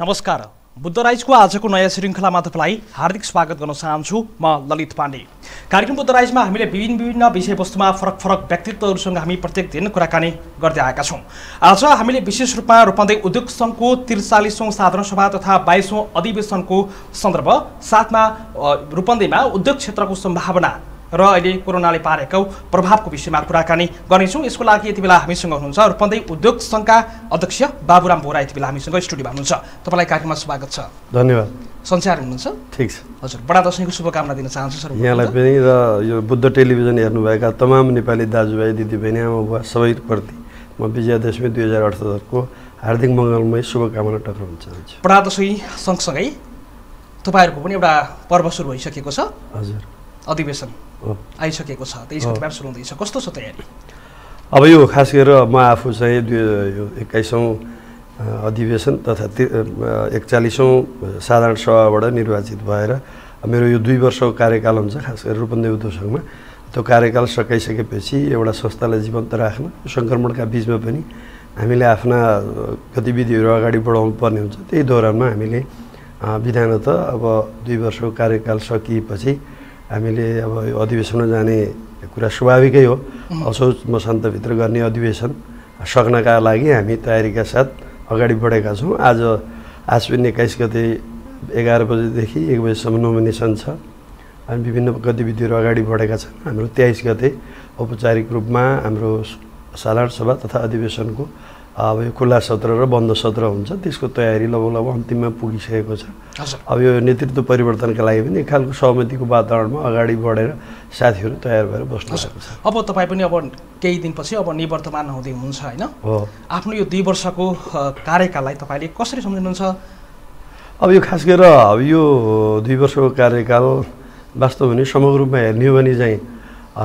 नमस्कार। बुद्ध राइजको आजको नयाँ श्रृङ्खलामा तपाईँलाई हार्दिक स्वागत गर्न चाहन्छु म ललित पाण्डे। कार्यक्रम बुद्ध राइजमा हामीले विभिन्न विभिन्न विषयवस्तुमा फरक फरक व्यक्तित्वहरूसँग हामी प्रत्येक दिन कुराकानी गर्दै आएका छौँ। आज हामीले विशेष रूपमा रूपन्देही उद्योग सङ्घको त्रिचालिसौँ साधारण सभा तथा बाइसौँ अधिवेशनको सन्दर्भ साथमा रूपन्देहीमा उद्योग क्षेत्रको सम्भावना र अहिले कोरोनाले पारेको प्रभावको विषयमा कुराकानी गर्नेछौँ। यसको लागि यति बेला हामीसँग हुनुहुन्छ रूपन्देही उद्योग सङ्घका अध्यक्ष बाबुराम बोरा यति बेला हामीसँग स्टुडियोमा हुनुहुन्छ। तपाईँलाई कार्यक्रममा स्वागत छ। धन्यवाद। सञ्चार हुनुहुन्छ? ठिक छ। हजुर बडा दसैँको शुभकामना दिन चाहन्छु सर। यहाँलाई पनि र यो बुद्ध टेलिभिजन हेर्नुभएका तमाम नेपाली दाजुभाइ दिदीबहिनी आमा बुवा सबैप्रति म विजयादशमी दुई हजार अठहत्तरको हार्दिक मङ्गलमय शुभकामना टक्राउन चाहन्छु। बडा दसैँ सँगसँगै तपाईँहरूको पनि एउटा पर्व सुरु भइसकेको छ। हजुर। अधिवेशन। आइसकेको छ। गतिबाट सुरु हुँदैछ। कस्तो छ तयारी? अब यो खास गरेर म आफू चाहिँ दुई यो एक्काइसौँ अधिवेशन तथा ति एकचालिसौँ साधारण सभाबाट निर्वाचित भएर मेरो यो दुई वर्षको कार्यकाल हुन्छ खास गरेर रूपन्देही उद्योग सङ्घमा त्यो कार्यकाल सकाइसकेपछि एउटा संस्थालाई जीवन्त राख्न सङ्क्रमणका बिचमा पनि हामीले आफ्ना गतिविधिहरू अगाडि बढाउनु पर्ने हुन्छ। त्यही दौरानमा हामीले विधानत अब दुई वर्षको कार्यकाल सकिएपछि हामीले अब अधिवेशनमा जाने कुरा स्वाभाविकै हो। असोज मसान्तभित्र गर्ने अधिवेशन सक्नका लागि हामी तयारीका साथ अगाडि बढेका छौँ। आज आश्विन एक्काइस गते एघार बजेदेखि एक बजीसम्म नोमिनेसन छ अनि विभिन्न गतिविधिहरू अगाडि बढेका छन्। हाम्रो तेइस गते औपचारिक रूपमा हाम्रो साधारण सभा तथा अधिवेशनको अब यो खुल्ला सत्र र बन्द सत्र हुन्छ त्यसको तयारी लगभग लगभग अन्तिममा पुगिसकेको छ। अब यो नेतृत्व परिवर्तनका लागि पनि एक खालको सहमतिको वातावरणमा अगाडि बढेर साथीहरू तयार भएर बस्नु भएको छ। अब तपाईँ पनि अब केही दिनपछि अब निवर्तमान हुँदै हुनुहुन्छ होइन? हो। आफ्नो यो दुई वर्षको कार्यकाललाई तपाईँले कसरी सम्झिनुहुन्छ? अब यो खास गरेर अब यो दुई वर्षको कार्यकाल वास्तव भने समग्र रूपमा हेर्ने हो भने चाहिँ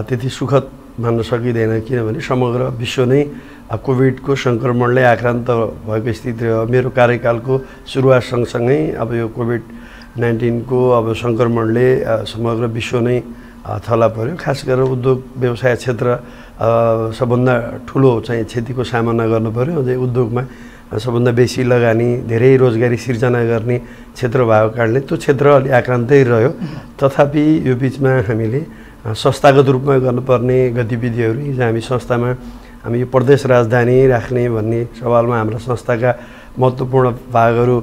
त्यति सुखद मान्न सकिँदैन किनभने समग्र विश्व नै कोभिडको सङ्क्रमणले आक्रान्त भएको स्थिति रह्यो मेरो कार्यकालको सुरुवात सँगसँगै अब यो कोभिड नाइन्टिनको अब सङ्क्रमणले समग्र विश्व नै थला पर्यो। खास गरेर उद्योग व्यवसाय क्षेत्र सबभन्दा ठुलो चाहिँ क्षतिको सामना गर्नु पर्यो। अझै उद्योगमा सबभन्दा बेसी लगानी धेरै रोजगारी सिर्जना गर्ने क्षेत्र भएको कारणले त्यो क्षेत्र अलि आक्रान्तै रह्यो। तथापि यो बिचमा हामीले संस्थागत रूपमा गर्नुपर्ने गतिविधिहरू हिजो हामी संस्थामा हामी यो प्रदेश राजधानी राख्ने भन्ने सवालमा हाम्रा संस्थाका महत्त्वपूर्ण भागहरू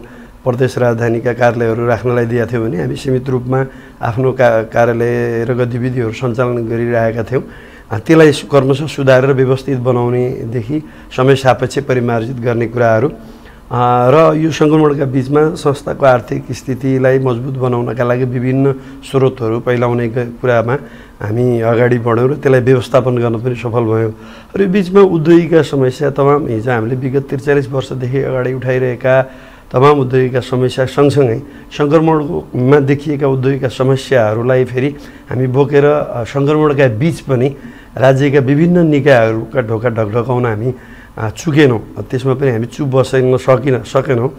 प्रदेश राजधानीका कार्यालयहरू राख्नलाई दिएका थियौँ भने हामी सीमित रूपमा आफ्नो का कार्यालय र गतिविधिहरू सञ्चालन गरिरहेका थियौँ। त्यसलाई क्रमशः सुधारेर व्यवस्थित बनाउनेदेखि समय सापेक्ष परिमार्जित गर्ने कुराहरू र यो सङ्क्रमणका बिचमा संस्थाको आर्थिक स्थितिलाई मजबुत बनाउनका लागि विभिन्न स्रोतहरू पहिलाउने कुरामा हामी अगाडि बढ्यौँ र त्यसलाई व्यवस्थापन गर्न पनि सफल भयौँ। र यो बिचमा उद्योगीका समस्या तमाम हिजो हामीले विगत त्रिचालिस वर्षदेखि अगाडि उठाइरहेका तमाम उद्योगीका समस्या सँगसँगै सङ्क्रमणमा देखिएका उद्योगीका समस्याहरूलाई फेरि हामी बोकेर सङ्क्रमणका बिच पनि राज्यका विभिन्न निकायहरूका ढोका ढकढकाउन हामी चुकेनौँ त्यसमा पनि हामी चुप बस्न सकिन सकेनौँ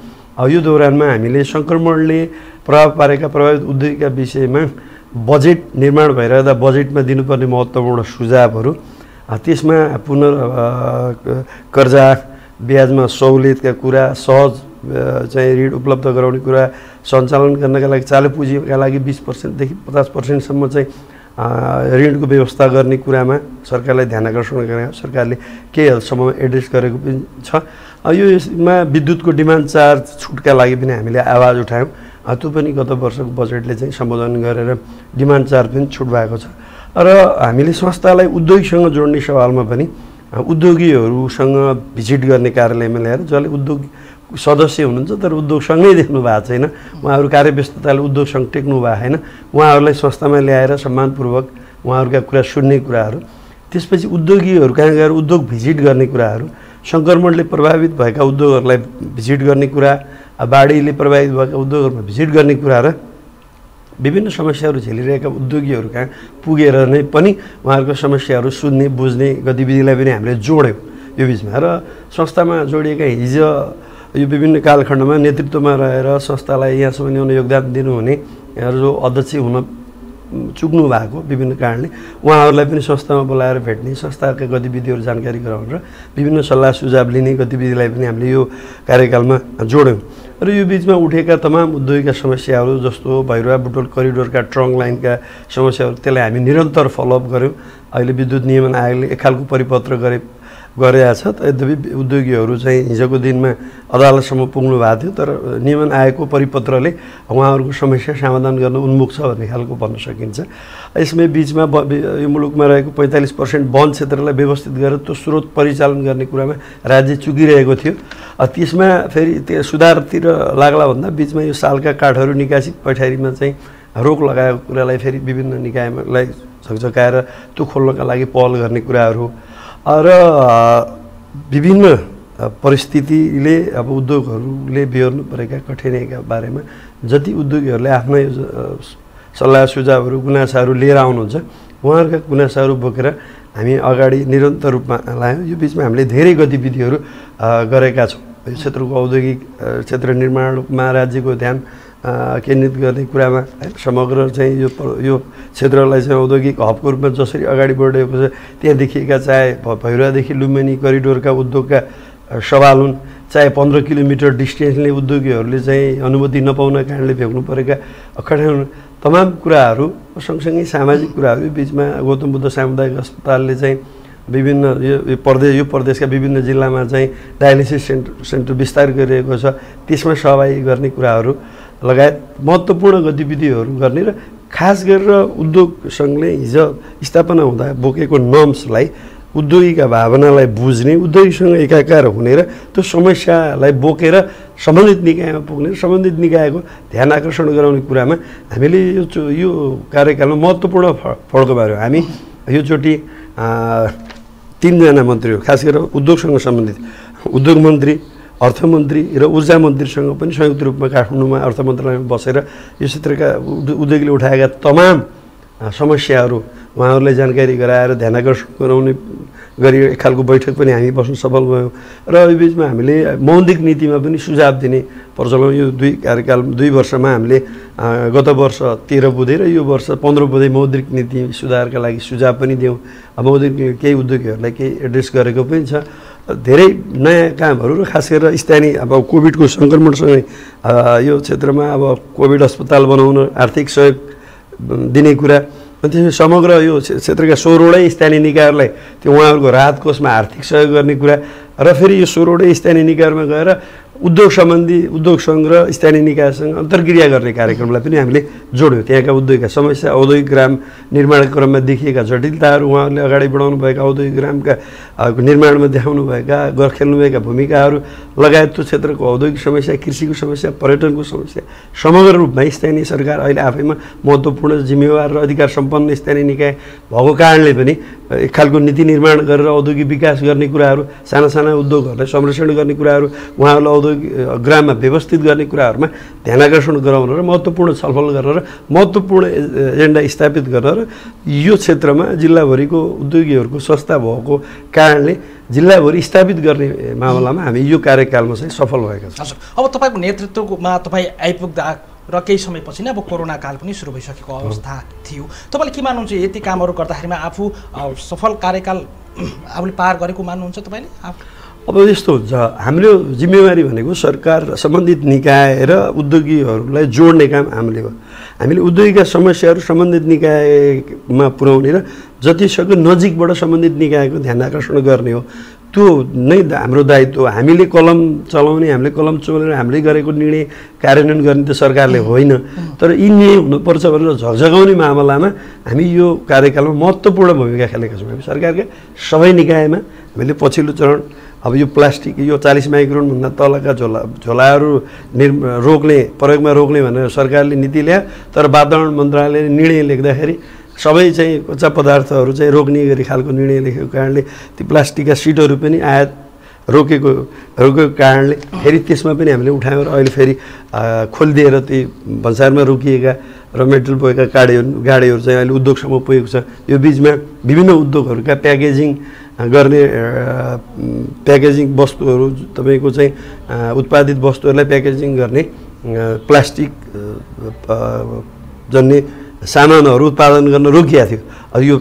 यो दौरानमा हामीले सङ्क्रमणले प्रभाव पारेका प्रभावित उद्योगका विषयमा बजेट निर्माण भइरहँदा बजेटमा दिनुपर्ने महत्त्वपूर्ण सुझावहरू त्यसमा पुनः कर्जा ब्याजमा सहुलियतका कुरा सहज चाहिँ ऋण उपलब्ध गराउने कुरा सञ्चालन गर्नका लागि चालु पुँजीका लागि बिस पर्सेन्टदेखि पचास पर्सेन्टसम्म चाहिँ ऋणको व्यवस्था गर्ने कुरामा सरकारलाई ध्यान आकर्षण गरेर सरकारले केही हदसम्म एड्रेस गरेको पनि छ। यो यसमा विद्युतको डिमान्ड चार्ज छुटका लागि पनि हामीले आवाज उठायौँ। त्यो पनि गत वर्षको बजेटले चाहिँ सम्बोधन गरेर डिमान्ड चार्ज पनि छुट भएको छ। र हामीले संस्थालाई उद्योगसँग जोड्ने सवालमा पनि उद्योगीहरूसँग भिजिट गर्ने कार्यालयमा ल्याएर जसले उद्योग सदस्य हुनुहुन्छ तर उद्योगसँगै देख्नु भएको छैन। उहाँहरू कार्यव्यस्तताले उद्योगसँग टेक्नु भएको छैन उहाँहरूलाई संस्थामा ल्याएर सम्मानपूर्वक उहाँहरूका कुरा सुन्ने कुराहरू त्यसपछि उद्योगीहरू कहाँ गएर उद्योग भिजिट गर्ने कुराहरू सङ्क्रमणले प्रभावित भएका उद्योगहरूलाई भिजिट गर्ने कुरा बाढीले प्रभावित भएका उद्योगहरूमा भिजिट गर्ने कुरा र विभिन्न समस्याहरू झेलिरहेका उद्योगीहरू कहाँ पुगेर नै पनि उहाँहरूको समस्याहरू सुन्ने बुझ्ने गतिविधिलाई पनि हामीले जोड्यौँ यो बिचमा। र संस्थामा जोडिएका हिजो यो विभिन्न कालखण्डमा नेतृत्वमा रहेर संस्थालाई यहाँसम्म ल्याउन योगदान दिनुहुने जो अध्यक्ष हुन चुक्नु भएको विभिन्न कारणले उहाँहरूलाई पनि संस्थामा बोलाएर भेट्ने संस्थाका गतिविधिहरू जानकारी गराउनु र विभिन्न सल्लाह सुझाव लिने गतिविधिलाई पनि हामीले यो कार्यकालमा जोड्यौँ। र यो बिचमा उठेका तमाम उद्योगका समस्याहरू जस्तो भैरवा बुटोल करिडोरका ट्रङ्क लाइनका समस्याहरू त्यसलाई हामी निरन्तर फलोअप गऱ्यौँ। अहिले विद्युत नियमन आयोगले एक खालको परिपत्र गरे गरेका छ। यद्यपि उद्योगीहरू चाहिँ हिजोको दिनमा अदालतसम्म पुग्नु भएको थियो तर नियमन आएको परिपत्रले उहाँहरूको समस्या समाधान गर्न उन्मुख छ भन्ने खालको भन्न सकिन्छ। यसमै बिचमा यो मुलुकमा रहेको पैँतालिस पर्सेन्ट वन क्षेत्रलाई व्यवस्थित गरेर त्यो स्रोत परिचालन गर्ने कुरामा राज्य चुकिरहेको थियो। त्यसमा फेरि त्यो सुधारतिर लाग्ला भन्दा बिचमा यो सालका काठहरू निकासी पैठारीमा चाहिँ रोक लगाएको कुरालाई फेरि विभिन्न निकायलाई झकझकाएर त्यो खोल्नका लागि पहल गर्ने कुराहरू र विभिन्न परिस्थितिले अब उद्योगहरूले बिहोर्नु परेका कठिनाइका बारेमा जति उद्योगीहरूले आफ्ना सल्लाह सुझावहरू गुनासाहरू लिएर आउनुहुन्छ उहाँहरूका गुनासाहरू बोकेर हामी अगाडि निरन्तर रूपमा लायौँ। यो बिचमा हामीले धेरै गतिविधिहरू गरेका छौँ। यो क्षेत्रको औद्योगिक क्षेत्र निर्माणमा राज्यको ध्यान केन्द्रित गर्ने कुरामा समग्र चाहिँ यो यो क्षेत्रलाई चाहिँ औद्योगिक हबको रूपमा जसरी अगाडि बढेको छ त्यहाँ देखिएका चाहे भैरुवादेखि लुम्बिनी करिडोरका उद्योगका सवाल हुन् चाहे पन्ध्र किलोमिटर डिस्टेन्सले उद्योगीहरूले चाहिँ अनुमति नपाउन कारणले भ्याउनु परेका अखडा तमाम कुराहरू सँगसँगै सामाजिक कुराहरू बिचमा गौतम बुद्ध सामुदायिक अस्पतालले चाहिँ विभिन्न यो प्रदेश यो प्रदेशका विभिन्न जिल्लामा चाहिँ डायलिसिस सेन्टर सेन्टर विस्तार गरिरहेको छ। त्यसमा सहभागी गर्ने कुराहरू लगायत महत्त्वपूर्ण गतिविधिहरू गर्ने र खास गरेर उद्योग सङ्घले हिजो स्थापना हुँदा बोकेको नर्म्सलाई उद्योगीका भावनालाई बुझ्ने उद्योगीसँग एकाकार हुने र त्यो समस्यालाई बोकेर सम्बन्धित निकायमा पुग्ने सम्बन्धित निकायको ध्यान आकर्षण गराउने कुरामा हामीले यो यो कार्यकालमा महत्त्वपूर्ण फड्को पार्यौँ हामी योचोटि तिनजना मन्त्रीहरू खास गरेर उद्योगसँग सम्बन्धित उद्योग मन्त्री अर्थमन्त्री र ऊर्जा मन्त्रीसँग पनि संयुक्त रूपमा काठमाडौँमा अर्थ मन्त्रालयमा बसेर यो क्षेत्रका उद्योगले उठाएका तमाम समस्याहरू उहाँहरूलाई जानकारी गराएर ध्यान आकर्षण गराउने गरी एक खालको बैठक पनि हामी बस्नु सफल भयौँ। र यो बिचमा हामीले मौद्रिक नीतिमा पनि सुझाव दिने प्रचलन यो दुई कार्यकाल दुई वर्षमा हामीले गत वर्ष तेह्र बुधे र यो वर्ष पन्ध्र बुधे मौद्रिक नीति सुधारका लागि सुझाव पनि दियौँ। मौद्रिक केही उद्योगीहरूलाई केही एड्रेस गरेको पनि छ। धेरै नयाँ कामहरू र खास गरेर स्थानीय अब कोभिडको सङ्क्रमणसँगै यो क्षेत्रमा अब कोभिड अस्पताल बनाउन आर्थिक सहयोग दिने कुरा अनि त्यसपछि समग्र यो क्षेत्रका सोह्रवटै स्थानीय निकायहरूलाई त्यो उहाँहरूको राहत कोषमा आर्थिक सहयोग गर्ने कुरा र फेरि यो सोह्रवटै स्थानीय निकायमा गएर उद्योग सम्बन्धी उद्योग सङ्घ र स्थानीय निकायसँग अन्तर्क्रिया गर्ने कार्यक्रमलाई पनि हामीले जोड्यौँ। त्यहाँका उद्योगका समस्या औद्योगिक ग्राम निर्माण क्रममा देखिएका जटिलताहरू उहाँहरूले अगाडि बढाउनुभएका औद्योगिक ग्रामका निर्माणमा देखाउनुभएका गर खेल्नुभएका भूमिकाहरू लगायत त्यो क्षेत्रको औद्योगिक समस्या कृषिको समस्या पर्यटनको समस्या समग्र रूपमा स्थानीय सरकार अहिले आफैमा महत्त्वपूर्ण जिम्मेवार र अधिकार सम्पन्न स्थानीय निकाय भएको कारणले पनि एक खालको नीति निर्माण गरेर औद्योगिक विकास गर्ने कुराहरू साना साना उद्योगहरूलाई संरक्षण गर्ने कुराहरू उहाँहरूलाई औद्योगिक ग्राममा व्यवस्थित गर्ने कुराहरूमा ध्यान आकर्षण गराउन र महत्त्वपूर्ण छलफल गरेर महत्त्वपूर्ण एजेन्डा स्थापित गरेर यो क्षेत्रमा जिल्लाभरिको उद्योगीहरूको संस्था भएको कारणले जिल्लाभरि स्थापित गर्ने मामलामा हामी यो कार्यकालमा चाहिँ सफल भएका छौँ। अब तपाईँको नेतृत्वमा तपाईँ आइपुग्दा र केही समयपछि नै अब कोरोना काल पनि सुरु भइसकेको अवस्था थियो। तपाईँले के मान्नुहुन्छ यति कामहरू गर्दाखेरिमा आफू सफल कार्यकाल आफूले पार गरेको मान्नुहुन्छ तपाईँले? अब यस्तो हुन्छ हाम्रो जिम्मेवारी भनेको सरकार सम्बन्धित निकाय र उद्योगीहरूलाई जोड्ने काम हामीले हो हामीले उद्योगीका समस्याहरू सम्बन्धित निकायमा पुर्याउने र जतिसक्दो नजिकबाट सम्बन्धित निकायको ध्यान आकर्षण गर्ने हो। त्यो नै हाम्रो दायित्व हामीले कलम चलाउने हामीले कलम चलाउने हामीले गरेको निर्णय कार्यान्वयन गर्ने त सरकारले होइन। तर यी निर्णय हुनुपर्छ भनेर झकझगाउने मामलामा हामी यो कार्यकालमा महत्त्वपूर्ण भूमिका खेलेका छौँ। हामी सरकारका सबै निकायमा हामीले पछिल्लो चरण अब यो प्लास्टिक यो चालिस माइक्रोनभन्दा तलका झोला झोलाहरू निर् रोक्ने प्रयोगमा रोक्ने भनेर सरकारले नीति ल्यायो तर वातावरण मन्त्रालयले निर्णय लेख्दाखेरि सबै चाहिँ कच्चा पदार्थहरू चाहिँ रोक्ने गरी खालको निर्णय लेखेको कारणले ती प्लास्टिकका सिटहरू पनि आयात रोकेको रोकेको कारणले फेरि त्यसमा पनि हामीले उठायौँ र अहिले फेरि खोलिदिएर ती भन्सारमा रोकिएका र मेटेरियल बोकेका गाडीहरू गाडीहरू चाहिँ अहिले उद्योगसम्म पुगेको छ। यो बिचमा विभिन्न उद्योगहरूका प्याकेजिङ गर्ने प्याकेजिङ वस्तुहरू तपाईँको चाहिँ उत्पादित वस्तुहरूलाई प्याकेजिङ गर्ने प्लास्टिक जन्ने सामानहरू उत्पादन गर्न रोकिएको थियो। यो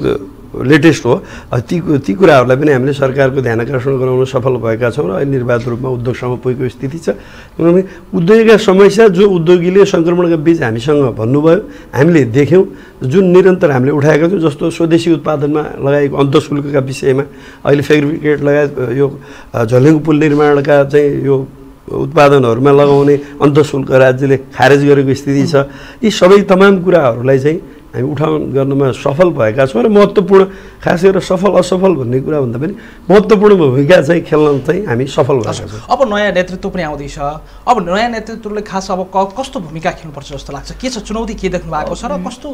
लेटेस्ट हो। ती ती कुराहरूलाई पनि हामीले सरकारको ध्यान आकर्षण गराउन सफल भएका छौँ र अहिले निर्वाध रूपमा उद्योगसम्म पुगेको स्थिति छ। किनभने उद्योगका समस्या जो उद्योगीले सङ्क्रमणका बिच हामीसँग भन्नुभयो हामीले देख्यौँ जुन निरन्तर हामीले उठाएका थियौँ जस्तो स्वदेशी उत्पादनमा लगाएको अन्तशुल्कका विषयमा अहिले फेब्रिकेट लगायत यो झलेङ्गु पुल निर्माणका चाहिँ यो उत्पादनहरूमा लगाउने अन्तशुल्क राज्यले खारेज गरेको स्थिति छ। यी सबै तमाम कुराहरूलाई चाहिँ हामी उठान गर्नमा सफल भएका छौँ र महत्त्वपूर्ण खास गरेर सफल असफल भन्ने कुरा भन्दा पनि महत्त्वपूर्ण भूमिका चाहिँ खेल्न चाहिँ हामी सफल भएका छौँ। अब नयाँ नेतृत्व पनि आउँदैछ। अब नयाँ नेतृत्वले खास अब क- कस्तो भूमिका खेल्नुपर्छ जस्तो लाग्छ? के छ? चुनौती के देख्नु भएको छ र कस्तो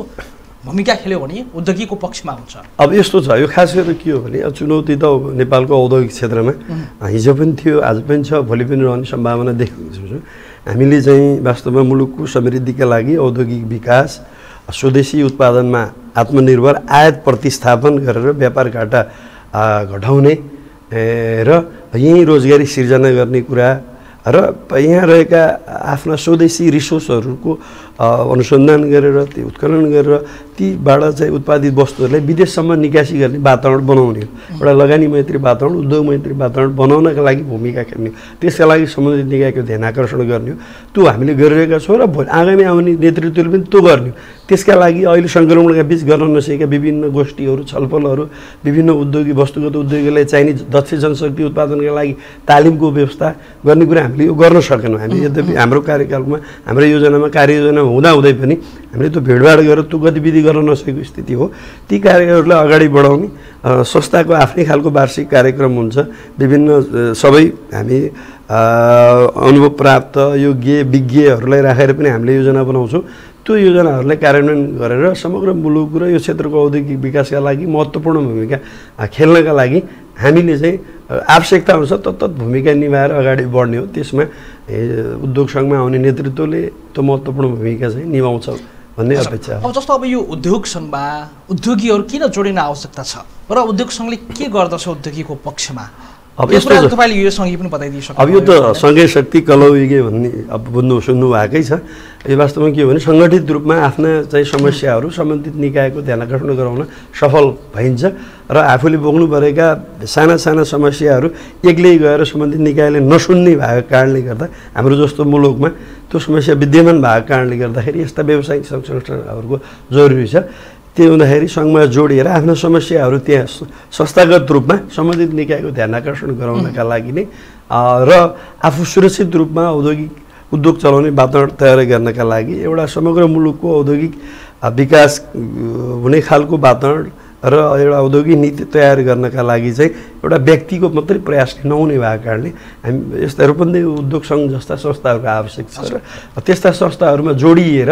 भूमिका खेल्यो भने उद्योगीको पक्षमा हुन्छ। अब यस्तो छ यो खास गरेर के हो भने चुनौती त नेपालको औद्योगिक क्षेत्रमा। हिजो पनि थियो आज पनि छ भोलि पनि रहने सम्भावना देख्छु हामीले चाहिँ वास्तवमा मुलुकको समृद्धिका लागि औद्योगिक विकास स्वदेशी उत्पादनमा आत्मनिर्भर आयात प्रतिस्थापन गरेर व्यापार घाटा घटाउने र यहीँ रोजगारी सिर्जना गर्ने कुरा र यहाँ रहेका आफ्ना स्वदेशी रिसोर्सहरूको अनुसन्धान गरेर ती उत्खनन गरेर तीबाट चाहिँ उत्पादित वस्तुहरूलाई विदेशसम्म निकासी गर्ने वातावरण बनाउने एउटा लगानी मैत्री वातावरण उद्योग मैत्री वातावरण बनाउनका लागि भूमिका खेल्ने हो। त्यसका लागि सम्बन्धित निकायको ध्यान आकर्षण गर्ने हो। त्यो हामीले गरिरहेका छौँ र आगामी आउने नेतृत्वले पनि त्यो गर्ने त्यसका लागि अहिले सङ्क्रमणका बिच गर्न नसकेका विभिन्न गोष्ठीहरू छलफलहरू विभिन्न उद्योगी वस्तुगत उद्योगीलाई चाहिने दक्ष जनशक्ति उत्पादनका लागि तालिमको व्यवस्था गर्ने कुरा हामीले यो गर्न सकेनौँ। हामी यद्यपि हाम्रो कार्यकालमा हाम्रो योजनामा कार्ययोजना हुँदाहुँदै पनि हामीले त्यो भिडभाड गरेर त्यो गतिविधि गर्न नसकेको स्थिति हो। ती कार्यहरूलाई अगाडि बढाउने संस्थाको आफ्नै खालको वार्षिक कार्यक्रम हुन्छ। विभिन्न सबै हामी अनुभव प्राप्त योग्य विज्ञहरूलाई राखेर पनि हामीले योजना बनाउँछौँ। त्यो योजनाहरूलाई कार्यान्वयन गरेर समग्र मुलुक र यो क्षेत्रको औद्योगिक विकासका लागि महत्त्वपूर्ण भूमिका खेल्नका लागि हामीले चाहिँ आवश्यकता अनुसार तत्त भूमिका निभाएर अगाडि बढ्ने हो। त्यसमा उद्योग सङ्घमा आउने नेतृत्वले त्यो महत्त्वपूर्ण भूमिका चाहिँ निभाउँछ भन्ने अपेक्षा अब जस्तो अब यो उद्योग सङ्घमा उद्योगीहरू किन जोडिन आवश्यकता छ? र उद्योग सङ्घले के गर्दछ उद्योगीको पक्षमा? अब यस्तो तपाईँले यो सँगै पनि बताइदिइसक्नु अब यो त सँगै शक्ति कलौगे भन्ने अब बुझ्नु सुन्नु भएकै छ। यो वास्तवमा के हो भने सङ्गठित रूपमा आफ्ना चाहिँ समस्याहरू सम्बन्धित निकायको ध्यान आकर्षण गराउन सफल भइन्छ र आफूले बोक्नु परेका साना साना समस्याहरू एक्लै गएर सम्बन्धित निकायले नसुन्ने भएको कारणले गर्दा हाम्रो जस्तो मुलुकमा त्यो समस्या विद्यमान भएको कारणले गर्दाखेरि यस्ता व्यावसायिक सङ्घ संस्थाहरूको जरुरी छ। त्यो हुँदाखेरि सङ्घमा जोडिएर आफ्ना समस्याहरू त्यहाँ संस्थागत रूपमा सम्बन्धित निकायको ध्यान आकर्षण गराउनका लागि नै र आफू सुरक्षित रूपमा औद्योगिक उद्योग चलाउने वातावरण तयार गर्नका लागि एउटा समग्र मुलुकको औद्योगिक विकास हुने खालको वातावरण र एउटा औद्योगिक नीति तयार गर्नका लागि चाहिँ एउटा व्यक्तिको मात्रै प्रयासले नहुने भएको कारणले हामी यस्ता रूपन्देही उद्योग सङ्घ जस्ता संस्थाहरूको आवश्यक छ र त्यस्ता संस्थाहरूमा जोडिएर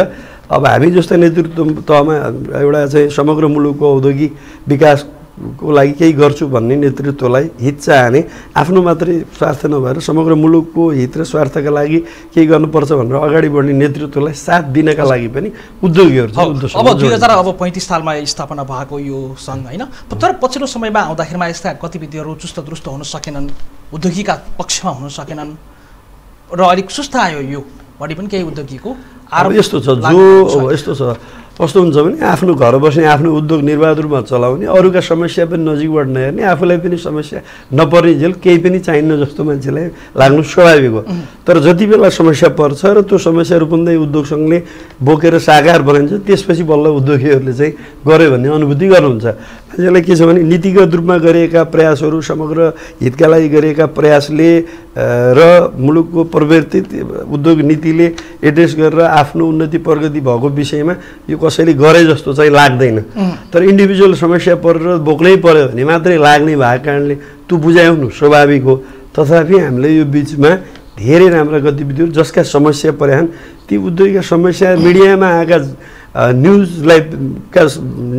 अब हामी जस्तो नेतृत्व तहमा एउटा चाहिँ समग्र मुलुकको औद्योगिक विकासको लागि केही गर्छु भन्ने नेतृत्वलाई हित चाहने आफ्नो मात्रै स्वार्थ नभएर समग्र मुलुकको हित र स्वार्थका लागि केही गर्नुपर्छ भनेर अगाडि बढ्ने नेतृत्वलाई साथ दिनका लागि पनि उद्योगीहरू अब दुई। हजार अब पैँतिस सालमा स्थापना भएको यो सङ्घ होइन? तर पछिल्लो समयमा आउँदाखेरिमा यस्ता गतिविधिहरू चुस्त दुरुस्त हुन सकेनन् उद्योगीका पक्षमा हुन सकेनन् र अलिक सुस्त आयो यो बढी पनि केही उद्योगीको आरोप यस्तो छ जो यस्तो छ कस्तो हुन्छ भने आफ्नो घर बस्ने आफ्नो उद्योग निर्वाध रूपमा चलाउने अरूका समस्या पनि नजिकबाट नहेर्ने आफूलाई पनि समस्या नपर्ने जेल केही पनि चाहिन्न जस्तो मान्छेलाई लाग्नु स्वाभाविक हो। तर जति बेला समस्या पर्छ र त्यो समस्या रूपन्दै उद्योग सङ्घले बोकेर साकार बनाइन्छ त्यसपछि बल्ल उद्योगीहरूले चाहिँ गऱ्यो भन्ने अनुभूति गर्नुहुन्छ। मान्छेलाई के छ भने नीतिगत रूपमा गरिएका प्रयासहरू समग्र हितका लागि गरिएका प्रयासले र मुलुकको परिवर्तित उद्योग नीतिले एड्रेस गरेर आफ्नो उन्नति प्रगति भएको विषयमा यो कसैले गरे जस्तो चाहिँ लाग्दैन। तर इन्डिभिजुअल समस्या परेर बोक्नै पर्यो भने मात्रै लाग्ने भएको कारणले त्यो बुझाउनु स्वाभाविक हो। तथापि हामीले यो बिचमा धेरै राम्रा गतिविधिहरू जसका समस्या परेछन् ती उद्योगका समस्या मिडियामा आएका न्युजलाई का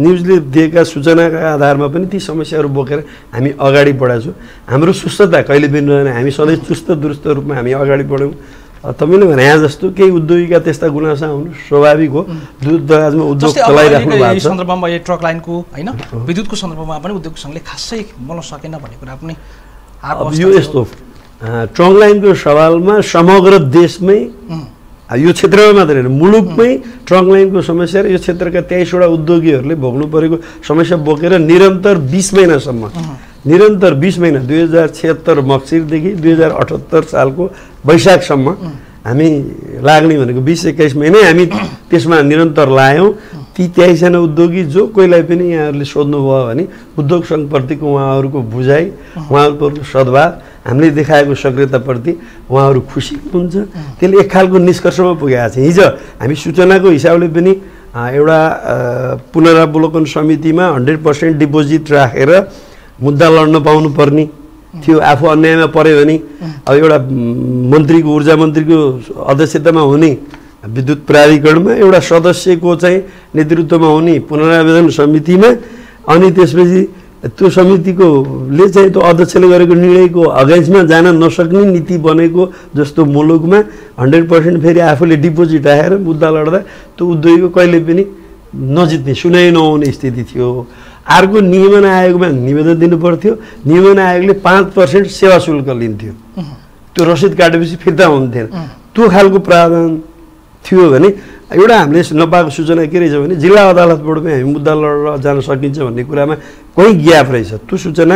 न्युजले दिएका सूचनाका आधारमा पनि ती समस्याहरू बोकेर हामी अगाडि बढाएको छौँ। हाम्रो सुस्तता कहिले पनि रहेन हामी सधैँ चुस्त दुरुस्त रूपमा हामी अगाडि बढ्यौँ। तपाईँले भने यहाँ जस्तो केही उद्योगीका त्यस्ता गुनासा हुनु स्वाभाविक हो। दुध दराजमा उद्योग चलाइराख्नु भएको छ। सन्दर्भमा यो ट्रक लाइनको होइन विद्युतको सन्दर्भमा पनि उद्योग सङ्घले खासै बोल्न सकेन भन्ने कुरा पनि यो। यस्तो। ट्रङ लाइनको सवालमा समग्र देशमै यो क्षेत्रमा मात्रै होइन मुलुकमै ट्रङ्क लाइनको समस्या र यो क्षेत्रका तेइसवटा उद्योगीहरूले भोग्नु परेको समस्या बोकेर निरन्तर बिस महिनासम्म निरन्तर बिस महिना दुई हजार छिहत्तर मक्सिरदेखि दुई हजार अठहत्तर सालको वैशाखसम्म हामी लाग्ने भनेको बिस एक्काइस महिनै हामी त्यसमा निरन्तर लायौँ। ती तेइसजना उद्योगी जो कोहीलाई पनि यहाँहरूले सोध्नुभयो भने उद्योग सङ्घप्रतिको उहाँहरूको बुझाइ उहाँहरूको सद्भाव हामीले देखाएको सक्रियताप्रति उहाँहरू खुसी हुन्छ त्यसले एक खालको निष्कर्षमा पुगेको छ हिजो हामी सूचनाको हिसाबले पनि एउटा पुनरावलोकन समितिमा हन्ड्रेड पर्सेन्ट डिपोजिट राखेर मुद्दा लड्न पाउनुपर्ने थियो। आफू अन्यायमा पऱ्यो भने अब एउटा मन्त्रीको ऊर्जा मन्त्रीको अध्यक्षतामा हुने विद्युत प्राधिकरणमा एउटा सदस्यको चाहिँ नेतृत्वमा हुने पुनरावेदन समितिमा अनि त्यसपछि त्यो समितिको ले चाहिँ त्यो अध्यक्षले गरेको निर्णयको अगेन्स्टमा जान नसक्ने नीति बनेको जस्तो मुलुकमा हन्ड्रेड पर्सेन्ट फेरि आफूले डिपोजिट राखेर मुद्दा लड्दा त्यो उद्योगीको कहिले पनि नजित्ने सुनाइ नहुने स्थिति थियो। अर्को नियमन आयोगमा निवेदन दिनु पर्थ्यो नियमन आयोगले पाँच पर्सेन्ट सेवा शुल्क लिन्थ्यो। त्यो रसिद काटेपछि फिर्ता हुन्थेन। त्यो खालको प्रावधान थियो भने एउटा हामीले नपाएको सूचना के रहेछ भने जिल्ला अदालतबाट पनि हामी मुद्दा लडेर जान सकिन्छ भन्ने कुरामा कोही ग्याप रहेछ? त्यो सूचना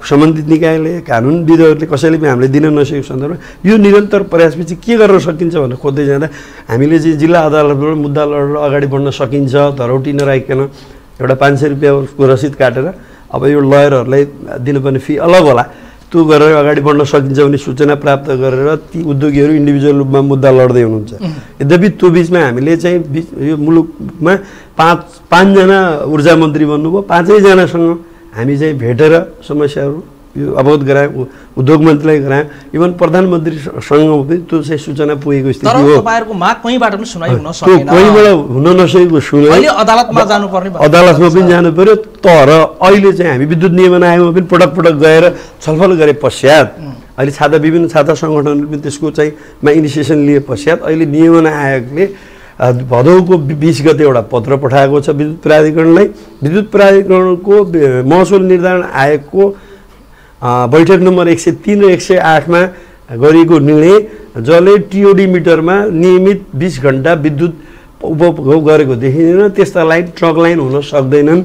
सम्बन्धित निकायले कानुनविदहरूले कसैले पनि हामीले दिन नसकेको सन्दर्भमा यो निरन्तर प्रयासपछि के गर्न सकिन्छ भनेर खोज्दै जाँदा हामीले चाहिँ जिल्ला अदालतबाट मुद्दा लडेर अगाडि बढ्न सकिन्छ धरौटी नराखिकन एउटा पाँच सय रुपियाँको रसिद काटेर अब यो लयरहरूलाई दिनुपर्ने फी अलग होला। त्यो गरेर अगाडि बढ्न सकिन्छ भने सूचना प्राप्त गरेर ती उद्योगीहरू इन्डिभिजुअल रूपमा मुद्दा लड्दै हुनुहुन्छ। यद्यपि त्यो बिचमा हामीले चाहिँ बिच यो मुलुकमा पाँच पाँचजना ऊर्जा मन्त्री भन्नुभयो पाँचैजनासँग हामी चाहिँ भेटेर समस्याहरू यो अवगत गरायौँ उ- उद्योग मन्त्रीलाई गरायौँ इभन प्रधानमन्त्रीसँग पनि त्यो चाहिँ सूचना पुगेको स्थिति हो। त्यो कोहीबाट हुन नसकेको सुनाइ अदालतमा जानुपर्ने भयो। अदालतमा पनि जानु पर्यो। तर अहिले चाहिँ हामी विद्युत नियमन आयोगमा पनि पटक पटक गएर छलफल गरे पश्चात अहिले छाता विभिन्न छाता सङ्गठनले पनि त्यसको चाहिँ मा इनिसिएसन लिए पश्चात अहिले नियमन आयोगले भदौको बिस गते एउटा पत्र पठाएको छ विद्युत प्राधिकरणलाई। विद्युत प्राधिकरणको महसुल निर्धारण आयोगको बैठक नम्बर एक सय तिन र एक सय आठमा गरिएको निर्णय जसले टिओडी मिटरमा नियमित बिस घन्टा विद्युत उपभोग गरेको देखिँदैन त्यस्ता लाइन ट्रक लाइन हुन सक्दैनन्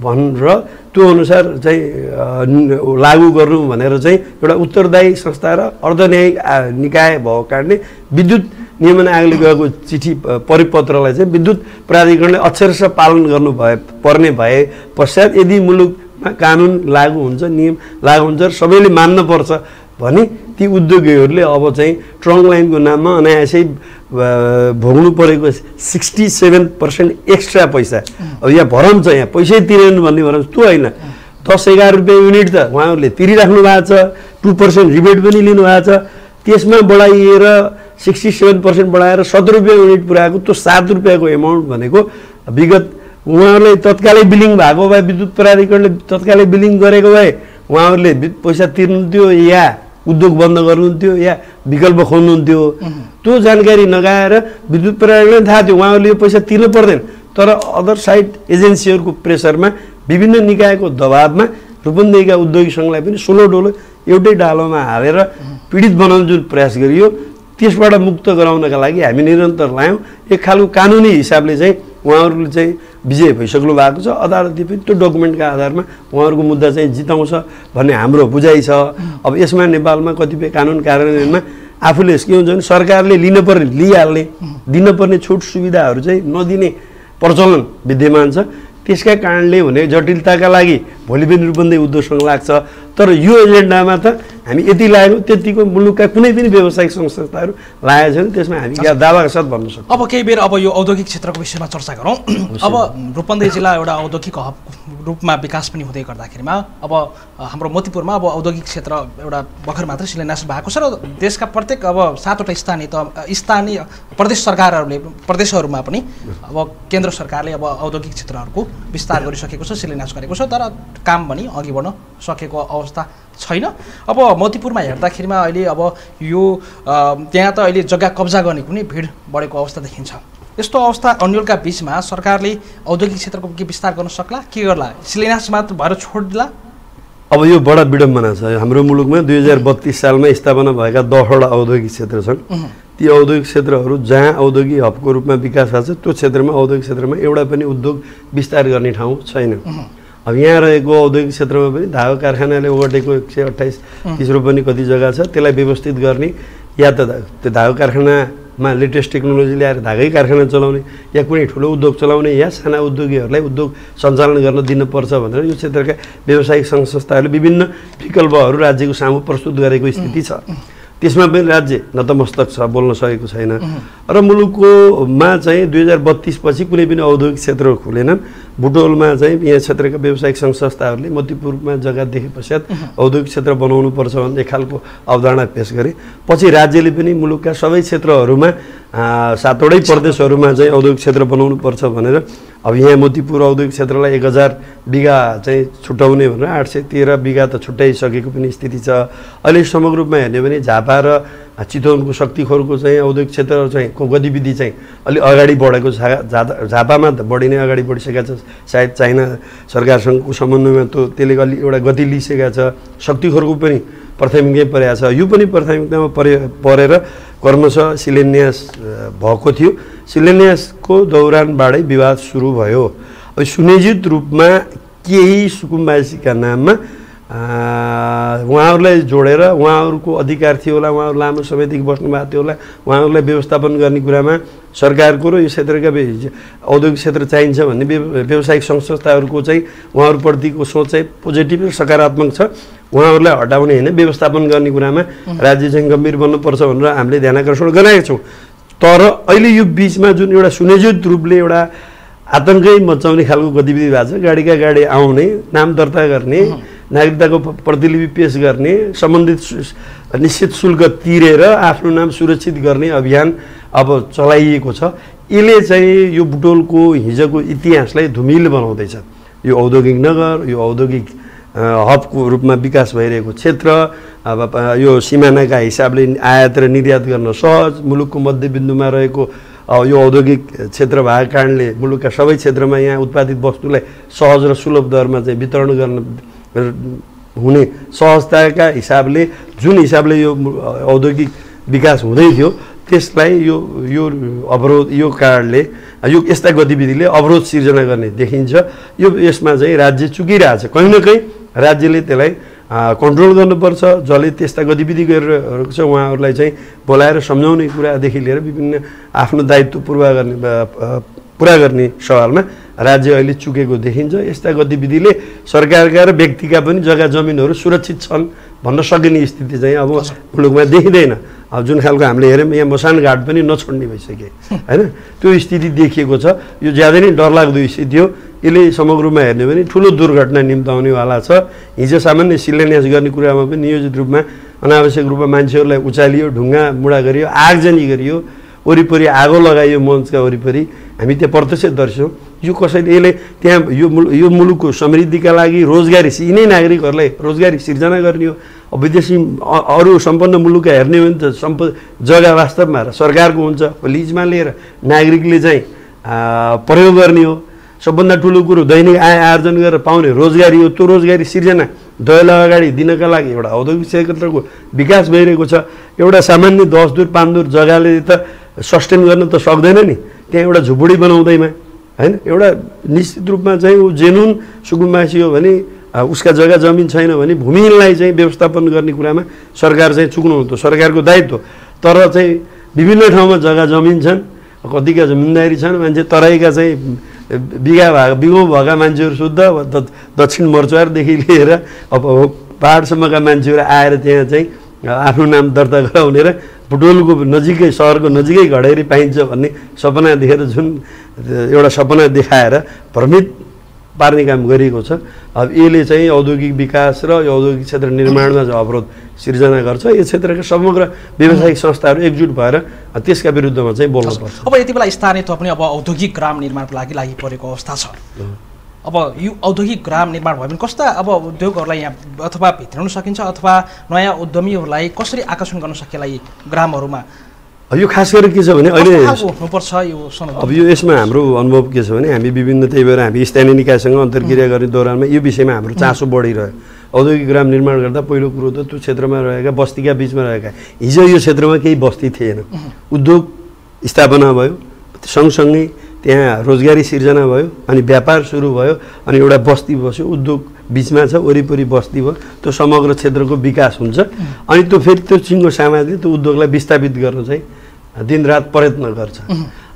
भनेर त्यो अनुसार चाहिँ लागू गर्नु भनेर चाहिँ एउटा उत्तरदायी संस्था र अर्धन्यायिक निकाय भएको कारणले विद्युत नियमन आयोगले गएको चिठी परिपत्रलाई चाहिँ विद्युत प्राधिकरणले अक्षरशः पालन गर्नु भए पर्ने भए पश्चात यदि मुलुकमा कानुन लागू हुन्छ नियम लागू हुन्छ र सबैले मान्न पर्छ। भने ती उद्योगीहरूले अब चाहिँ ट्रङ्क लाइनको नाममा अनायासै भोग्नु परेको सिक्सटी सेभेन पर्सेन्ट एक्स्ट्रा पैसा। अब यहाँ भरम छ यहाँ। पैसै तिरेन भन्ने भरम त्यो होइन। दस एघार रुपियाँ युनिट त उहाँहरूले तिरिराख्नु भएको छ। टु पर्सेन्ट रिबेट पनि लिनुभएको छ। त्यसमा बढाइएर सिक्सटी सेभेन पर्सेन्ट बढाएर सत्र रुपियाँ युनिट पुऱ्याएको त्यो सात रुपियाँको एमाउन्ट भनेको विगत उहाँहरूले तत्कालै बिलिङ भएको भए विद्युत प्राधिकरणले तत्कालै बिलिङ गरेको भए उहाँहरूले पैसा तिर्नुहुन्थ्यो या उद्योग बन्द गर्नुहुन्थ्यो या विकल्प खोल्नुहुन्थ्यो। त्यो जानकारी नगाएर विद्युत प्राधिकरणलाई थाहा थियो उहाँहरूले यो पैसा तिर्नु पर्दैन। तर अदर साइड एजेन्सीहरूको प्रेसरमा विभिन्न निकायको दबावमा रूपन्देहीका उद्योगी सङ्घलाई पनि सोलो डोलो एउटै डालोमा हालेर पीडित बनाउने जुन प्रयास गरियो त्यसबाट मुक्त गराउनका लागि हामी निरन्तर लायौँ। एक खालको कानुनी हिसाबले चाहिँ उहाँहरूले चाहिँ विजय भइसक्नु भएको छ। अदालतले पनि त्यो डकुमेन्टका आधारमा उहाँहरूको मुद्दा चाहिँ जिताउँछ भन्ने हाम्रो बुझाइ छ। अब यसमा नेपालमा कतिपय कानुन कार्यान्वयनमा आफूले के हुन्छ भने सरकारले लिनुपर्ने लिइहाल्ने दिनपर्ने छुट सुविधाहरू चाहिँ नदिने प्रचलन विद्यमान छ। त्यसका कारणले हुने जटिलताका लागि भोलि पनि रूपन्देही उद्योग सङ्घ लाग्छ। तर यो एजेन्डामा त हामी यति लाग्यो त्यतिको मुलुकका कुनै पनि व्यावसायिक संस्थाहरू लागेको छैन त्यसमा हामी दावाका साथ भन्न सक्छौँ अब केही बेर अब यो औद्योगिक क्षेत्रको विषयमा चर्चा गरौँ। अब रूपन्देही जिल्ला एउटा औद्योगिक हब रूपमा विकास पनि हुँदै गर्दाखेरिमा अब हाम्रो मोतीपुरमा अब औद्योगिक क्षेत्र एउटा भर्खर मात्रै शिलान्यास भएको छ र देशका प्रत्येक अब सातवटा स्थानीय त स्थानीय प्रदेश सरकारहरूले प्रदेशहरूमा पनि अब केन्द्र सरकारले अब औद्योगिक क्षेत्रहरूको विस्तार गरिसकेको छ शिलान्यास गरेको छ तर काम पनि अघि बढ्न सकेको अवस्था छैन। अब मोतीपुरमा हेर्दाखेरिमा अहिले अब यो त्यहाँ त अहिले जग्गा कब्जा गर्ने कुनै भिड बढेको अवस्था देखिन्छ। यस्तो अवस्था अन्यलका बिचमा सरकारले औद्योगिक क्षेत्रको के विस्तार गर्न सक्ला? के गर्ला? शिलान्यास मात्र भएर छोडिदिला? अब यो बडा विडम्बना छ। हाम्रो मुलुकमा दुई हजार बत्तिस सालमा स्थापना भएका दसवटा औद्योगिक क्षेत्र छन्। ती औद्योगिक क्षेत्रहरू जहाँ औद्योगिक हबको रूपमा विकास भएको छ त्यो क्षेत्रमा औद्योगिक क्षेत्रमा एउटा पनि उद्योग विस्तार गर्ने ठाउँ छैन। अब यहाँ रहेको औद्योगिक क्षेत्रमा पनि धागो कारखानाले ओगटेको एक सय अट्ठाइस तिस रोपनी कति जग्गा छ त्यसलाई व्यवस्थित गर्ने या त त्यो धागो कारखानामा लेटेस्ट टेक्नोलोजी ल्याएर धागै कारखाना चलाउने या कुनै ठुलो उद्योग चलाउने या साना उद्योगीहरूलाई उद्योग सञ्चालन गर्न दिनुपर्छ भनेर यो क्षेत्रका व्यावसायिक सङ्घ संस्थाहरूले विभिन्न विकल्पहरू राज्यको सामु प्रस्तुत गरेको स्थिति छ। त्यसमा पनि राज्य नतमस्तक छ बोल्न सकेको छैन। र मुलुककोमा चाहिँ दुई हजार बत्तिसपछि कुनै पनि औद्योगिक क्षेत्र खुलेनन्। बुटोलमा चाहिँ यहाँ क्षेत्रका व्यावसायिक सङ्घ संस्थाहरूले मोतीपुरमा जग्गा देखे पश्चात औद्योगिक क्षेत्र बनाउनु पर्छ भन्ने खालको अवधारणा पेस गरे। पछि राज्यले पनि मुलुकका सबै क्षेत्रहरूमा सातवटै। प्रदेशहरूमा चाहिँ औद्योगिक क्षेत्र बनाउनु पर्छ भनेर अब यहाँ मोतीपुर औद्योगिक क्षेत्रलाई एक हजार बिघा चाहिँ छुट्याउने भनेर आठ सय तेह्र बिघा त छुट्याइसकेको पनि स्थिति छ। अहिले समग्र रूपमा हेर्ने भने झापा र चितवनको शक्तिखोरको चाहिँ औद्योगिक क्षेत्र चाहिँ को गतिविधि चाहिँ अलिक अगाडि बढेको छ। झापा झापामा त बढी नै अगाडि बढिसकेको छ। सायद चाइना सरकारसँगको समन्वयमा त्यो त्यसले अलि एउटा गति लिइसकेको छ। शक्तिखोरको पनि प्राथमिकै परेको छ। यो पनि प्राथमिकतामा परे परेर क्रमशः शिलान्यास भएको थियो। शिलान्यासको दौरानबाटै विवाद सुरु भयो। अब सुनिश्चित रूपमा केही सुकुम्बासीका नाममा उहाँहरूलाई जोडेर उहाँहरूको अधिकार थियो होला उहाँहरू लामो समयदेखि बस्नु भएको थियो होला उहाँहरूलाई व्यवस्थापन गर्ने कुरामा सरकारको र यो क्षेत्रका औद्योगिक क्षेत्र चाहिन्छ भन्ने व्य- व्यावसायिक सङ्घ संस्थाहरूको चाहिँ उहाँहरूप्रतिको सोच चाहिँ पोजिटिभ र सकारात्मक छ। उहाँहरूलाई हटाउने होइन व्यवस्थापन गर्ने कुरामा राज्य चाहिँ गम्भीर बन्नुपर्छ भनेर हामीले ध्यान आकर्षण गराएका छौँ। तर अहिले यो बिचमा जुन एउटा सुनियोजित रूपले एउटा आतङ्कै मचाउने खालको गतिविधि भएको छ गाडीका गाडी आउने नाम दर्ता गर्ने नागरिकताको प्रतिलिपि पेस गर्ने सम्बन्धित निश्चित शुल्क तिरेर आफ्नो नाम सुरक्षित गर्ने अभियान अब चलाइएको छ। यसले चाहिँ यो बुटोलको हिजोको इतिहासलाई धुमिल बनाउँदैछ। यो औद्योगिक नगर यो औद्योगिक हबको रूपमा विकास भइरहेको क्षेत्र अब यो सिमानाका हिसाबले आयात र निर्यात गर्न सहज मुलुकको मध्यबिन्दुमा रहेको यो औद्योगिक क्षेत्र भएको कारणले मुलुकका सबै क्षेत्रमा यहाँ उत्पादित वस्तुलाई सहज र सुलभ दरमा चाहिँ वितरण गर्न हुने सहजताका हिसाबले जुन हिसाबले यो औद्योगिक विकास हुँदै थियो त्यसलाई यो यो अवरोध यो कारणले यो यस्ता गतिविधिले अवरोध सिर्जना गर्ने देखिन्छ। यो यसमा चाहिँ राज्य चुकिरहेछ। कहीँ न कहीँ राज्यले त्यसलाई कन्ट्रोल गर्नुपर्छ जसले त्यस्ता गतिविधि गरिरहेको छ उहाँहरूलाई चाहिँ बोलाएर सम्झाउने कुरादेखि लिएर विभिन्न आफ्नो दायित्व पुरा गर्ने पुरा गर्ने सवालमा राज्य अहिले चुकेको देखिन्छ। यस्ता गतिविधिले सरकारका र व्यक्तिका पनि जग्गा जमिनहरू सुरक्षित छन् भन्न सकिने स्थिति चाहिँ अब मुलुकमा देखिँदैन। अब जुन खालको हामीले हेऱ्यौँ यहाँ मसान घाट पनि नछोड्ने भइसके। होइन? त्यो स्थिति देखिएको छ। यो ज्यादै नै डरलाग्दो स्थिति हो। यसले समग्र रूपमा हेर्ने भने ठुलो दुर्घटना निम्ताउनेवाला छ। हिजो सामान्य शिलान्यास गर्ने कुरामा पनि नियोजित रूपमा अनावश्यक रूपमा मान्छेहरूलाई उचालियो ढुङ्गा मुढा गरियो आगजनी गरियो। वरिपरि आगो लगाइयो मञ्चका वरिपरि। हामी त्यहाँ प्रत्यक्ष दर्श्यौँ। यो कसैले यसले त्यहाँ यो मुलु यो मुलुकको समृद्धिका लागि रोजगारी यिनै नागरिकहरूलाई रोजगारी सिर्जना गर्ने हो। विदेशी अरू सम्पन्न मुलुकका हेर्ने हो भने त सम्प जग्गा वास्तवमा र सरकारको हुन्छ लिजमा लिएर नागरिकले चाहिँ प्रयोग गर्ने हो। सबभन्दा ठुलो कुरो दैनिक आय आर्जन गरेर पाउने रोजगारी हो। त्यो रोजगारी सिर्जना दैलो अगाडि दिनका लागि एउटा औद्योगिक क्षेत्रको विकास भइरहेको छ। एउटा सामान्य दस दुर पाँच दुर जग्गाले त सस्टेन गर्न त सक्दैन नि। त्यहाँ एउटा झुपडी बनाउँदैमा होइन? एउटा निश्चित रूपमा चाहिँ ऊ जेनुन सुकुम्बासी हो भने उसका जग्गा जमिन छैन भने भूमिहीनलाई चाहिँ व्यवस्थापन गर्ने कुरामा सरकार चाहिँ चुक्नु हुन्थ्यो सरकारको दायित्व। तर चाहिँ विभिन्न ठाउँमा जग्गा जमिन छन् कतिका जमिनदारी छन् मान्छे तराईका चाहिँ बिघा भए बिगौँ भएका मान्छेहरू शुद्ध दक्षिण मर्चुवारदेखि लिएर अब पाहाडसम्मका मान्छेहरू आएर त्यहाँ चाहिँ आफ्नो नाम दर्ता गराउने र बुटोलको नजिकै सहरको नजिकै घडेरी पाइन्छ भन्ने सपना देखेर जुन एउटा सपना देखाएर भ्रमित पार्ने काम गरिएको छ। अब यसले चाहिँ औद्योगिक विकास र यो औद्योगिक क्षेत्र निर्माणमा अवरोध सिर्जना गर्छ। यो क्षेत्रका समग्र व्यावसायिक संस्थाहरू एकजुट भएर त्यसका विरुद्धमा चाहिँ बोल्नुपर्छ अब यति बेला स्थानीय तह पनि अब औद्योगिक ग्राम निर्माणको लागि लागि परेको अवस्था छ। अब यो औद्योगिक ग्राम निर्माण भयो भने कस्ता अब उद्योगहरूलाई यहाँ अथवा भित्राउन सकिन्छ अथवा नयाँ उद्यमीहरूलाई कसरी आकर्षण गर्न सकिएला यी ग्रामहरूमा? यो खास गरेर के छ भने अहिले अब यो यसमा हाम्रो अनुभव के छ भने हामी विभिन्न त्यही भएर हामी स्थानीय निकायसँग अन्तर्क्रिया गर्ने दौरानमा यो विषयमा हाम्रो चासो बढिरह्यो। औद्योगिक ग्राम निर्माण गर्दा पहिलो कुरो त त्यो क्षेत्रमा रहेका बस्तीका बिचमा रहेका। हिजो यो क्षेत्रमा केही बस्ती थिएन। उद्योग स्थापना भयो सँगसँगै त्यहाँ रोजगारी सिर्जना भयो अनि व्यापार सुरु भयो अनि एउटा बस्ती बस्यो उद्योग बिचमा छ वरिपरि बस्ती भयो त्यो समग्र क्षेत्रको विकास हुन्छ। अनि त्यो फेरि त्यो सिङ्गो समाजले त्यो उद्योगलाई विस्थापित गर्न चाहिँ दिनरात प्रयत्न गर्छ।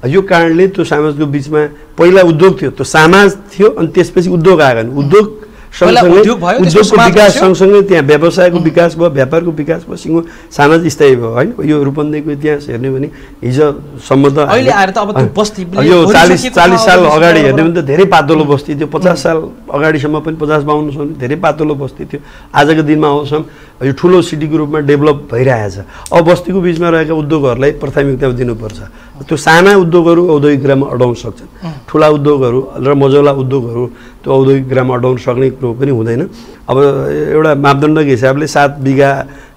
यो कारणले त्यो समाजको बिचमा पहिला उद्योग थियो त्यो समाज थियो अनि त्यसपछि उद्योग आयो भने उद्योग सँगसँगै उद्योगको विकास। सँगसँगै त्यहाँ व्यवसायको विकास भयो व्यापारको विकास भयो सिङ्गो समाज स्थायी भयो होइन? यो रूपन्देहीको इतिहास हेर्ने भने हिजोसम्म त यो चालिस चालिस साल अगाडि हेर्ने भने त धेरै पातलो बस्ती थियो। पचास साल अगाडिसम्म पनि पचास बाहन्नसम्म धेरै पातलो बस्ती थियो। आजको दिनमा अबसम्म यो ठुलो सिटीको रूपमा डेभलप भइरहेछ अब बस्तीको बिचमा रहेका उद्योगहरूलाई प्राथमिकता दिनुपर्छ। त्यो साना उद्योगहरू औद्योगिक ग्राममा अडाउन सक्छन्। ठुला उद्योगहरू र मजौला उद्योगहरू त्यो औद्योगिक ग्राममा अडाउन सक्ने कुरो पनि हुँदैन। अब एउटा मापदण्डको हिसाबले सात बिघा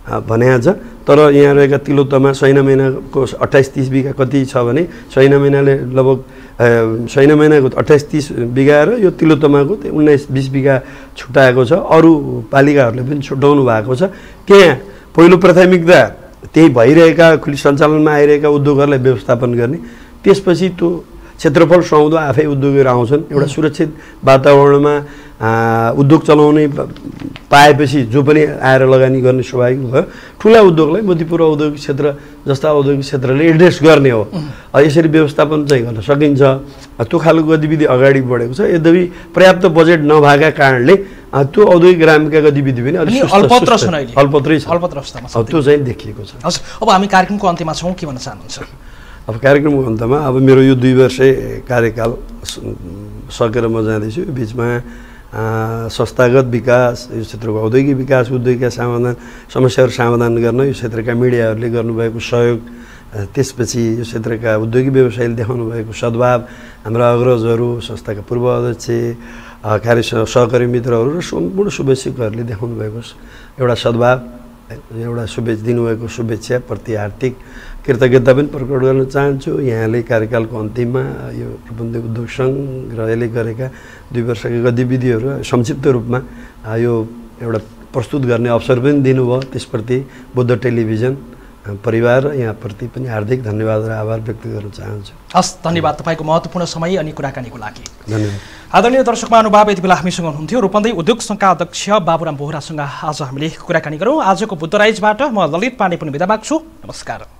छ। तर यहाँ रहेका तिलोत्तमा सैना महिनाको अट्ठाइस तिस बिघा कति छ भने सैना महिनाले लगभग सैना महिनाको अट्ठाइस तिस बिघा र यो तिलोत्तमाको त्यो उन्नाइस बिस बिघा छुट्याएको छ। अरू पालिकाहरूले पनि छुट्याउनु भएको छ। त्यहाँ पहिलो प्राथमिकता त्यही भइरहेका खुली सञ्चालनमा आइरहेका उद्योगहरूलाई व्यवस्थापन गर्ने त्यसपछि त्यो क्षेत्रफल सुहाउँदो आफै उद्योगहरू आउँछन्। एउटा सुरक्षित वातावरणमा उद्योग चलाउने पाएपछि जो पनि आएर लगानी गर्ने स्वाभाविक भयो ठुला उद्योगलाई मोतीपुर औद्योगिक क्षेत्र जस्ता औद्योगिक क्षेत्रले एड्रेस गर्ने हो। यसरी व्यवस्थापन चाहिँ गर्न सकिन्छ। त्यो खालको गतिविधि अगाडि बढेको छ। यद्यपि पर्याप्त बजेट नभएका कारणले त्यो औद्योगिक ग्रामका गतिविधि पनि अलिक अल्पत्र सुस्त- छन् अहिले अल्पत्रै छ। अल्पत्र अवस्थामा छ अब त्यो चाहिँ देखिएको छ। अब हामी कार्यक्रमको अन्त्यमा छौँ। के भन्न चाहनुहुन्छ? अब कार्यक्रमको अन्तमा अब मेरो यो दुई वर्ष कार्यकाल सकेर म जाँदैछु। बिचमा संस्थागत विकास यो क्षेत्रको औद्योगिक विकास उद्योगका समाधान समस्याहरू समाधान गर्न यो क्षेत्रका मिडियाहरूले गर्नुभएको सहयोग त्यसपछि यो क्षेत्रका उद्योगिक व्यवसायले देखाउनु भएको सद्भाव हाम्रा अग्रजहरू संस्थाका पूर्व अध्यक्ष कार्य सह- सहकारी मित्रहरू र सम्पूर्ण शुभेच्छुकहरूले देखाउनु भएको एउटा सद्भाव एउटा शुभेच्छा दिनुभएको शुभेच्छाप्रति हार्दिक कृतज्ञता पनि प्रकट गर्न चाहन्छु। यहाँले कार्यकालको अन्तिममा यो प्रबन्ध उद्योग सङ्घ र यसले गरेका दुई वर्षका गतिविधिहरू संक्षिप्त रूपमा यो एउटा प्रस्तुत गर्ने अवसर पनि दिनुभयो। त्यसप्रति बुद्ध टेलिभिजन परिवार र यहाँप्रति पनि हार्दिक धन्यवाद र आभार व्यक्त गर्न चाहन्छु। हस् धन्यवाद तपाईँको महत्त्वपूर्ण समय अनि कुराकानीको लागि। धन्यवाद। आदरणीय दर्शक महानुभाव यति बेला हामीसँग हुनुहुन्थ्यो। रूपन्दै उद्योग सङ्घका अध्यक्ष बाबुराम बोहरासँग आज हामीले कुराकानी गरौँ। आजको बुद्धराइजबाट म ललित पाण्डे पनि बिदा माग्छु। नमस्कार।